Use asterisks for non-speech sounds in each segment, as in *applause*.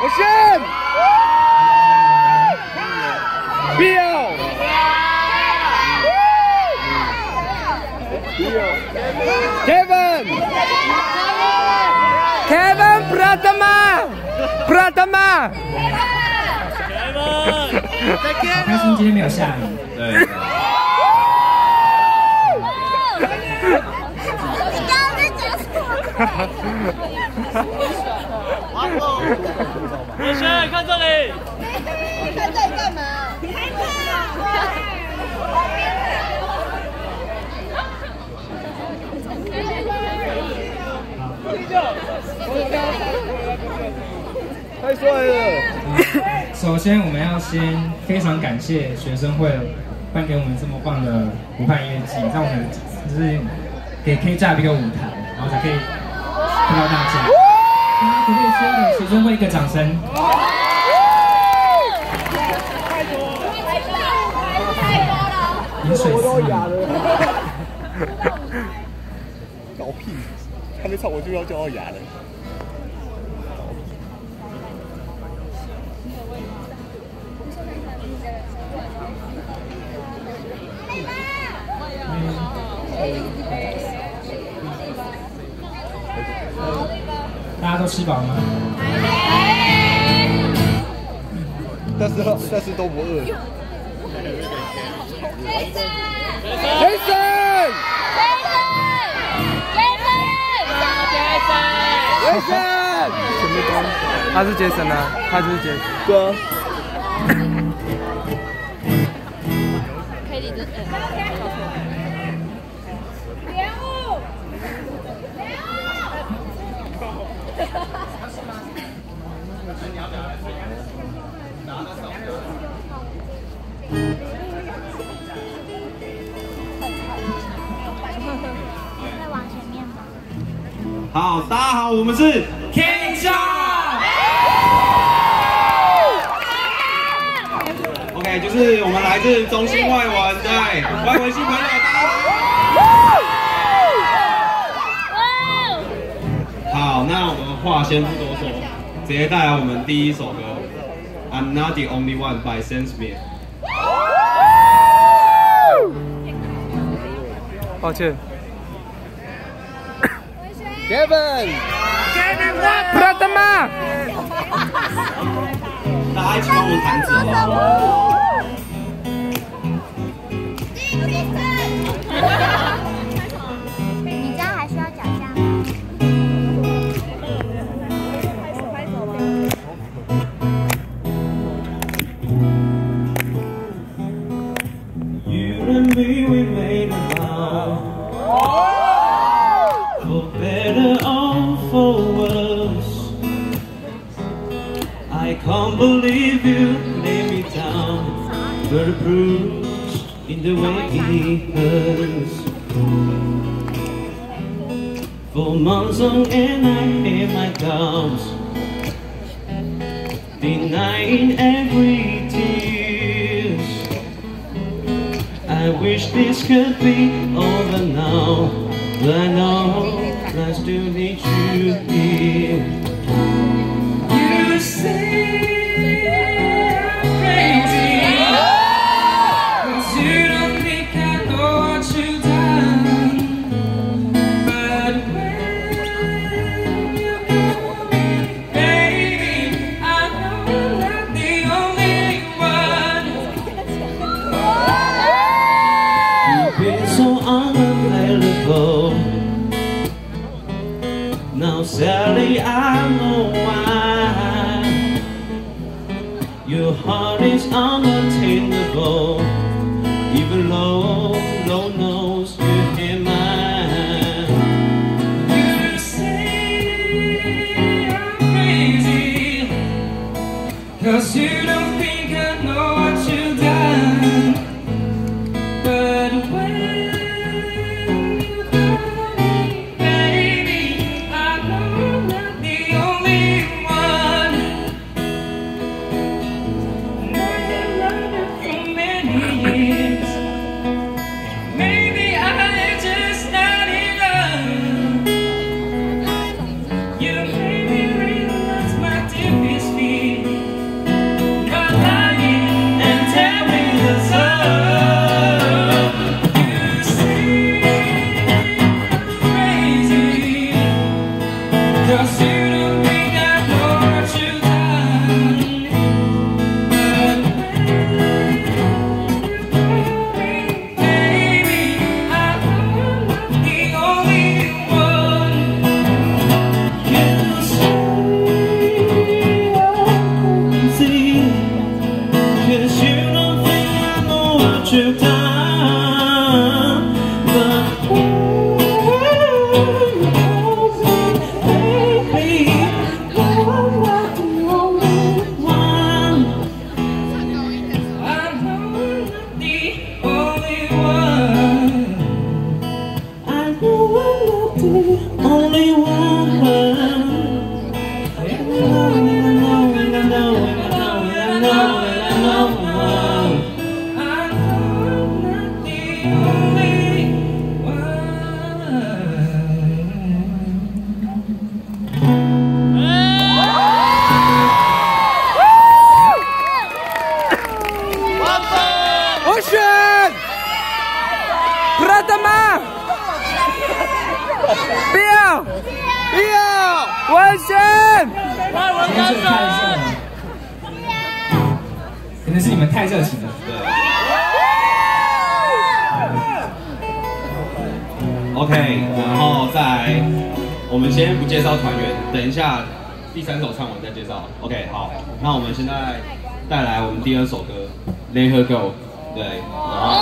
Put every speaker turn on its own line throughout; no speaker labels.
我先。Bill。Kevin。Kevin Pratama。Pratama。
开心今天没有下雨。
对。
你刚刚在讲什么？
我先看这里。
看这里干嘛？开
太帅了！
首先，我们要先非常感谢学生会颁给我们这么棒的湖畔音乐季，让我们就是给 K 架一个舞台，然后才可以看到大家。大家可不可以先给学生会一个掌声？饮水思源。
搞屁！还没唱我就要叫到哑了。
大家都吃饱了吗？
但是但是都不饿。么东？他是杰森啊，他就是杰森。对啊。
再往前面吧。
好，大家好，我们是
K 架。
OK，就是我们来自中心外文，对，外文系朋友，话先不多说，直接带来我们第一首歌《I'm Not the Only One》by Sam Smith。
抱歉。Kevin。Pratama。
大家一起帮我弹指好不好？Cause you
나 带来我们第二首歌《Let Her Go》，对，然后，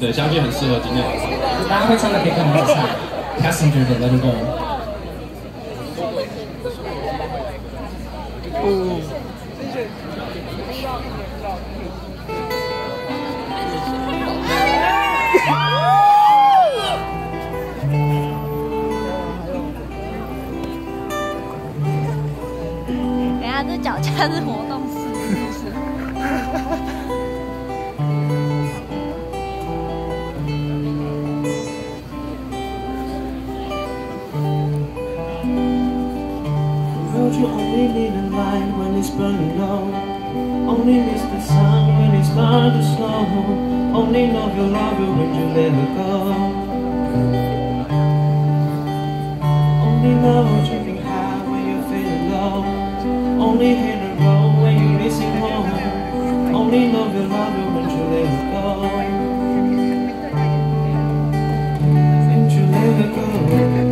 对，相信很适合今天。晚上，
大家会唱得更棒的
噻，开始准备 Let Her Go。The road you
only need a light when it's burning low. Only miss the sun when it's not to snow Only know you love you when you let it go. Only know what you can only hit the road when you're missing home Only love will love you when you let it go. When you let
it go.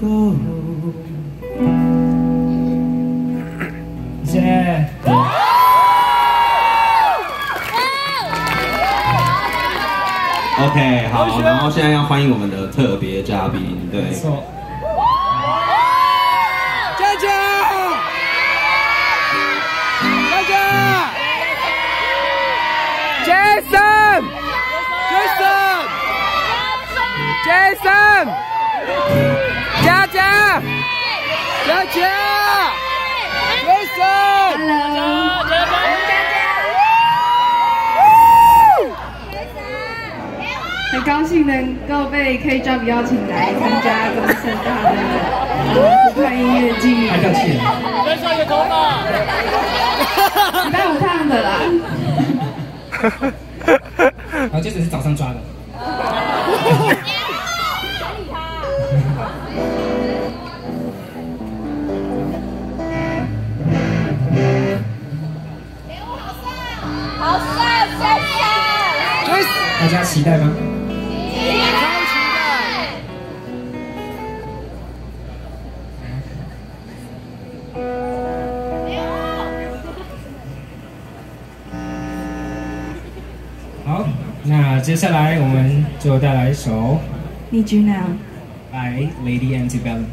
高楼谢
谢
ok 好然后现在要欢迎我们的特别嘉宾对。
没错。
加油加油
加油加油加油嘉嘉，嘉嘉，威少，Hello，嘉嘉，威少，
很高兴能够被 K Job 邀请来参加这个的诞派音乐
剧，威少也够了，
你带我看的啦，哈哈哈哈，
然后这只是早上抓的。*laughs*
期待
吗？超期待！没有。好，那接下来我们就带来一首《
Need You Now》
，By Lady Antebellum。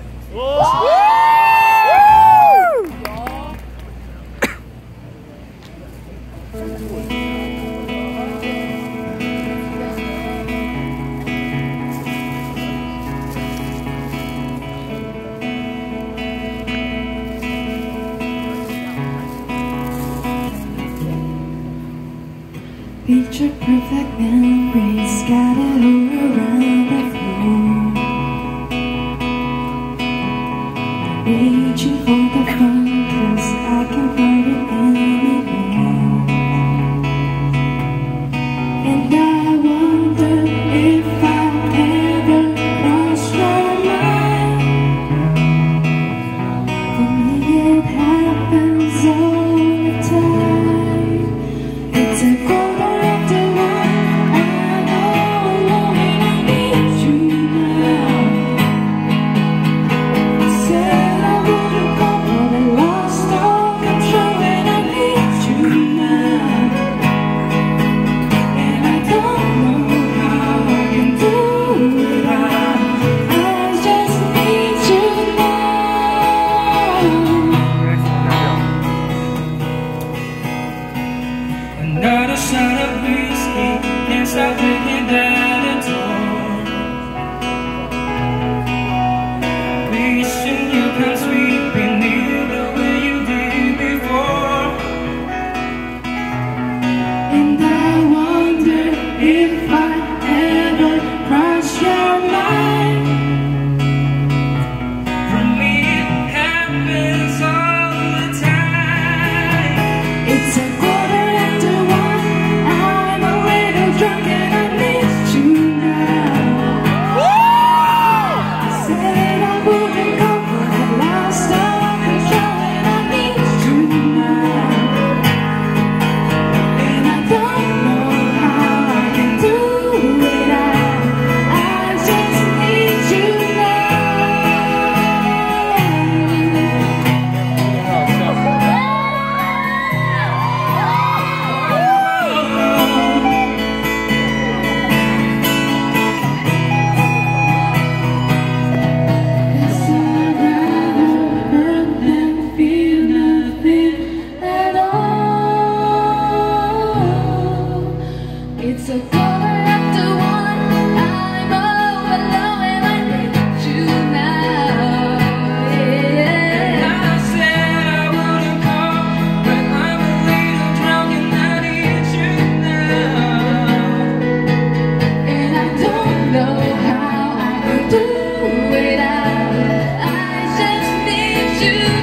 picture perfect memories scattered do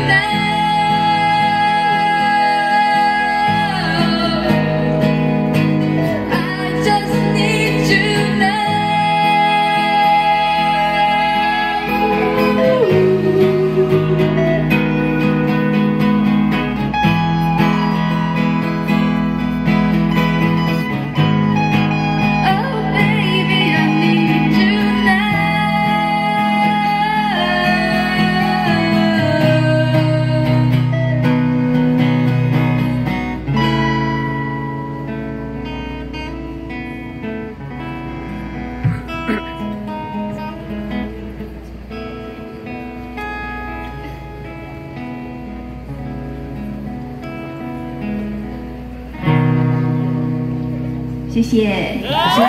谢谢。
谢谢。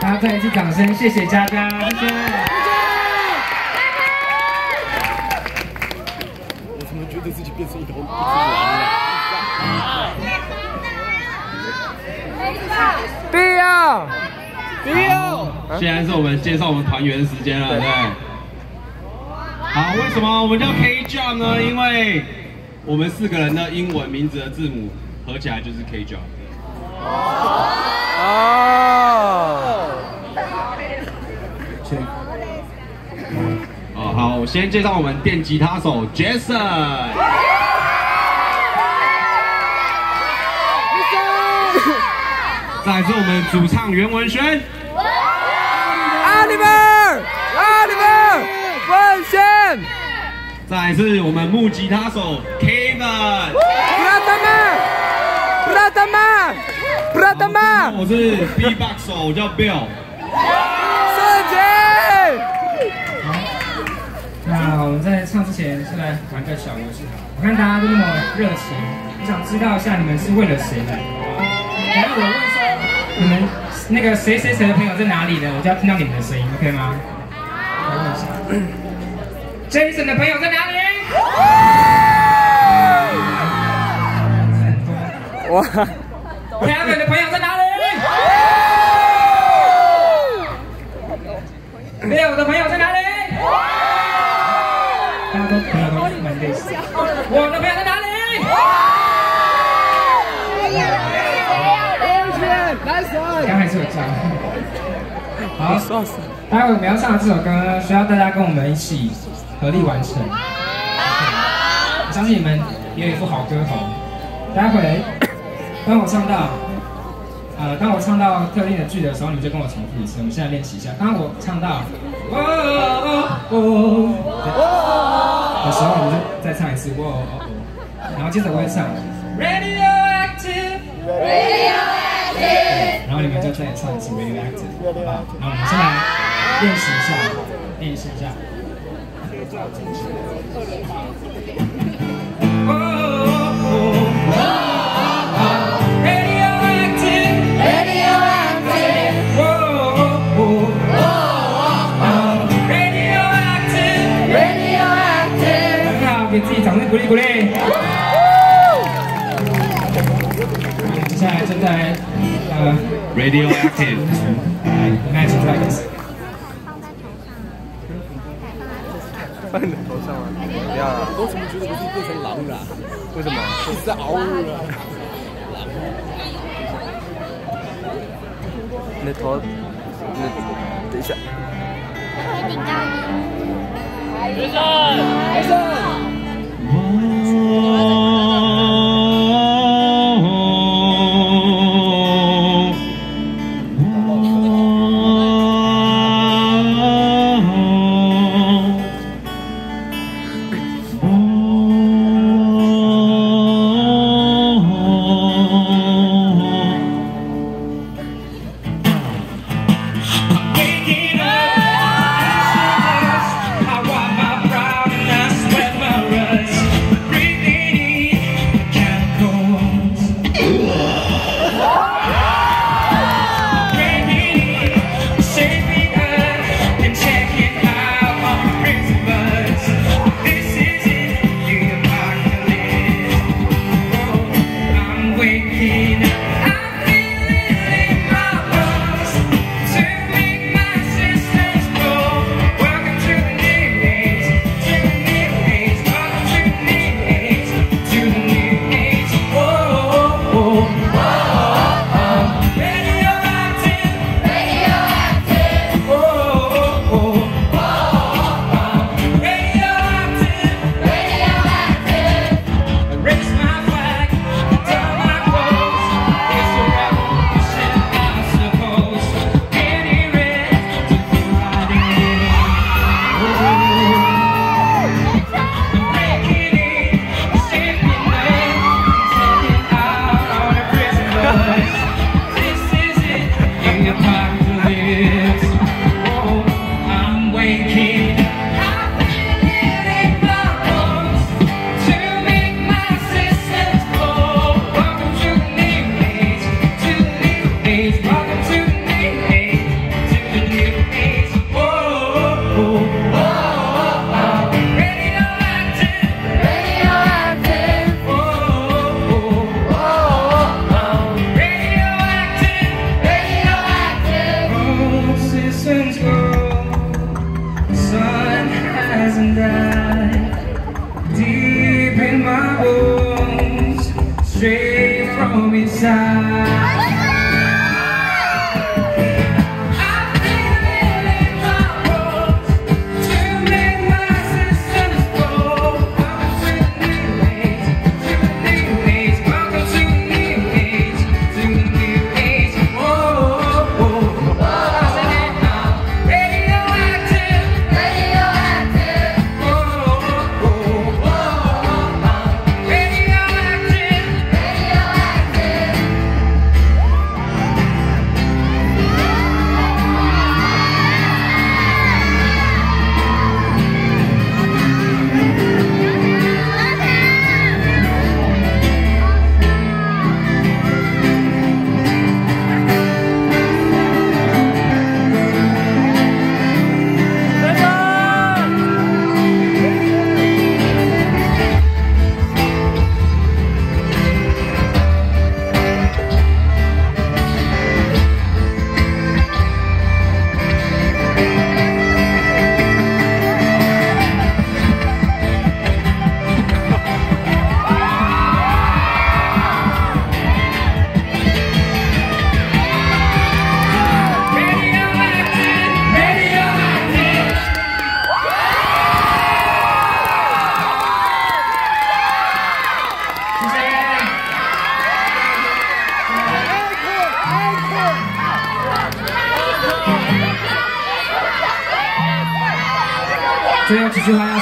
大家再一次掌声，谢谢佳佳，谢谢。
我怎么觉得自己变成一头不知狼了？必要，必要。
现在是我们介绍我们团员时间了，对不对？好，为什么我们叫 K Jump 呢？因为我们四个人的英文名字的字母合起来就是 K Jump。
哦。
哦，好，我先介绍我们电吉他手 Jason。再是我们主唱袁文轩。
阿里门，阿里门，文轩，
再来是我们木吉他手 Kevin。
布拉达曼，布拉达曼，布拉达曼，
我是 B-box 手，我叫 Bill。
世杰。
那我们在唱之前，先来玩个小游戏。我看大家都那么热情，我想知道一下你们是为了谁来？然后我问说，你们那个谁谁谁的朋友在哪里呢？我就要听到你们的声音，OK 吗？我问一下，Jason 的朋友在哪里？
哇
，Kevin 的朋友在哪里？Bill 的朋友在哪里？大家都朋友都蛮类似。我的朋友在哪里？刚才是有这样。好，待会我们要唱的这首歌，需要大家跟我们一起合力完成。我相信你们也有一副好歌喉。待会 *coughs* 当我唱到，呃，当我唱到特定的句的时候，你们就跟我重复一次。我们现在练习一下。当我唱到哦哦哦的时候，你们就再唱一次哦哦哦，然后接着我会唱 radioactive radioactive，然后你们就再唱一次 radioactive，好不好？然后我们先来练习一下，练习一下。哦哦哦 radioactive radioactive 哦哦哦 radioactive radioactive 很好，给自己掌声鼓励鼓励。接下来正在呃
Radioactive。
来，应该现在开始。
放你的头上我怎么觉得我自己变成狼了？为什么？一直在嗷啊！你的头，你的，等一下。
会警告你。
学生，学生。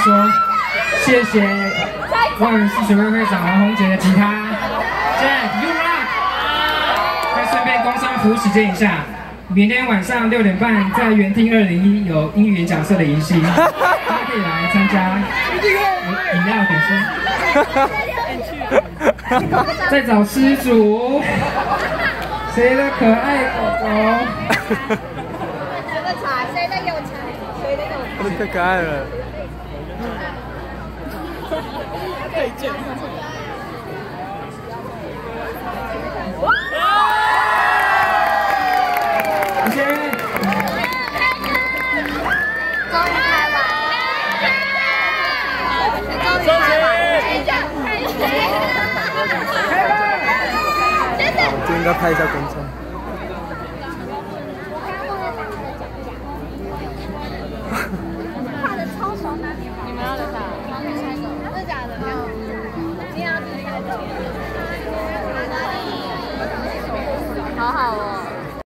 说，谢谢万人戏学会会长王红杰的吉他，Jack You Rock。再顺便工商服务时间一下，明天晚上六点半在园厅二零一有英语演讲社的迎新，大家可以来参加，有饮料点心。在找失主，谁的可爱狗狗？
这个茶，谁的有茶？谁的有茶？
太可爱了。
谢谢。
终于开完，终于开完，开讲开学，真的。
就应该拍一下工厂。